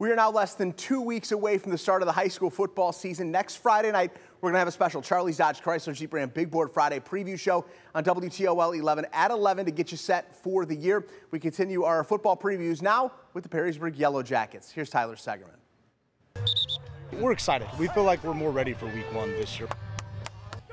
We are now less than two weeks away from the start of the high school football season. Next Friday night, we're going to have a special Charlie's Dodge Chrysler Jeep Ram Big Board Friday preview show on WTOL 11 at 11 to get you set for the year. We continue our football previews now with the Perrysburg Yellow Jackets. Here's Tyler Segerman. We're excited. We feel like we're more ready for week one this year.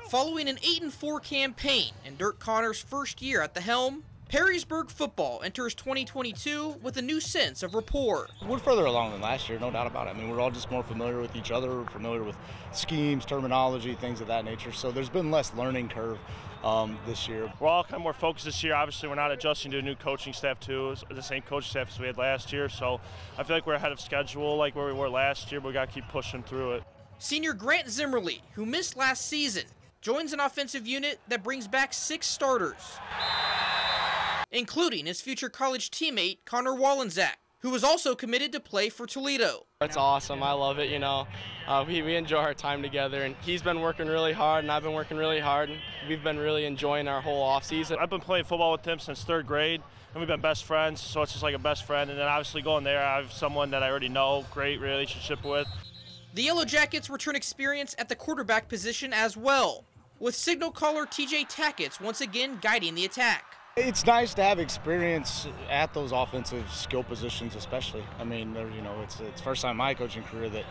Following an 8 4 campaign and Dirk Connor's first year at the helm, Perrysburg football enters 2022 with a new sense of rapport. We're further along than last year, no doubt about it. I mean, we're all just more familiar with each other, familiar with schemes, terminology, things of that nature. So there's been less learning curve um, this year. We're all kind of more focused this year. Obviously, we're not adjusting to a new coaching staff too, the same coaching staff as we had last year. So I feel like we're ahead of schedule, like where we were last year. But we got to keep pushing through it. Senior Grant Zimmerly, who missed last season, joins an offensive unit that brings back six starters including his future college teammate Connor Walendzak, who was also committed to play for Toledo. It's awesome. I love it. You know, uh, we, we enjoy our time together, and he's been working really hard, and I've been working really hard. And we've been really enjoying our whole off season. I've been playing football with him since third grade, and we've been best friends. So it's just like a best friend. And then obviously going there, I have someone that I already know, great relationship with. The Yellow Jackets return experience at the quarterback position as well, with signal caller TJ Tackett once again guiding the attack. It's nice to have experience at those offensive skill positions, especially. I mean, you know, it's it's first time in my coaching career that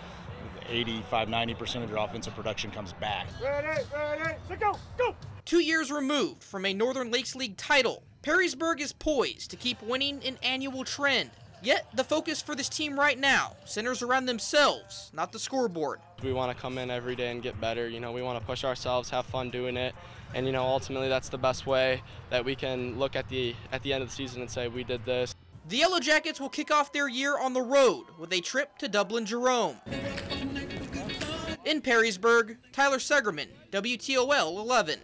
85, 90% of your offensive production comes back. Ready, ready, so go, go! Two years removed from a Northern Lakes League title, Perrysburg is poised to keep winning an annual trend. Yet, the focus for this team right now centers around themselves, not the scoreboard. We want to come in every day and get better. You know, we want to push ourselves, have fun doing it, and you know, ultimately that's the best way that we can look at the at the end of the season and say we did this. The Yellow Jackets will kick off their year on the road with a trip to Dublin Jerome. In Perrysburg, Tyler Segerman, WTOL 11.